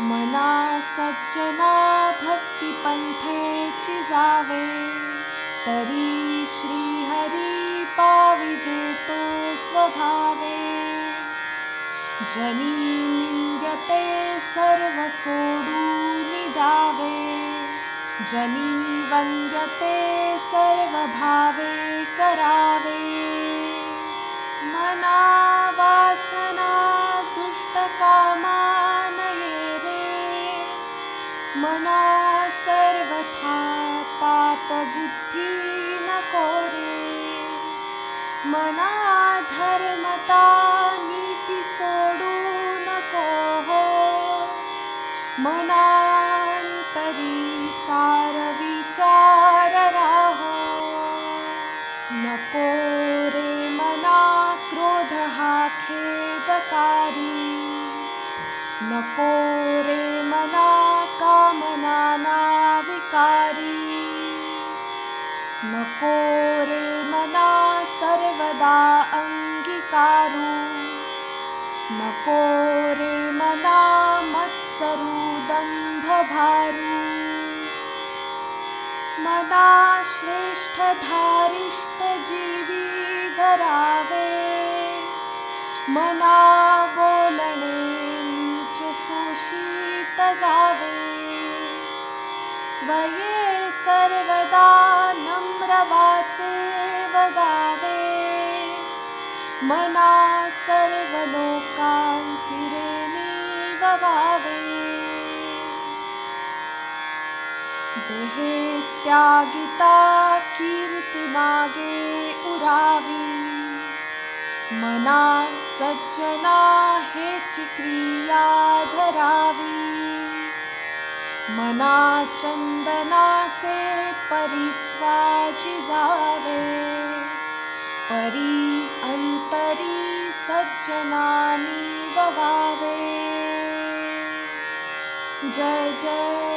मना सज्जना भक्तिपंथे चिजावे तरी श्रीहरी पाविजेतो स्वभावे। जनी निंद्यते सर्वसोडू निदावे। जनी वंद्यते सर्वभावे करावे। मना मना सर्वथा पापबुद्धि न कोरे मना धर्मता नीति सोडू नको हो मनान्तरी सार विचार राहो। नको रे मना क्रोध खेदकारी। नको रे मना ना नको रे मना सर्वदा अंगीकारू नको रे मना मत्सरू दम्भभारू मना श्रेष्ठ धारिष्ठ जीवी धरावे। मना बोलणे नीच सुशीत जावे स्वये सर्वदा नम्रवाचे वदावे मना सर्वलोकांसिरेणी ववावे देहे त्यागिता कीर्तिमागे उरावी। मना सज्जना हेची क्रिया धरावी चन्दनासे परीक्षा जिधारे परि अन्तरी सज्जनानि भवावे जय जय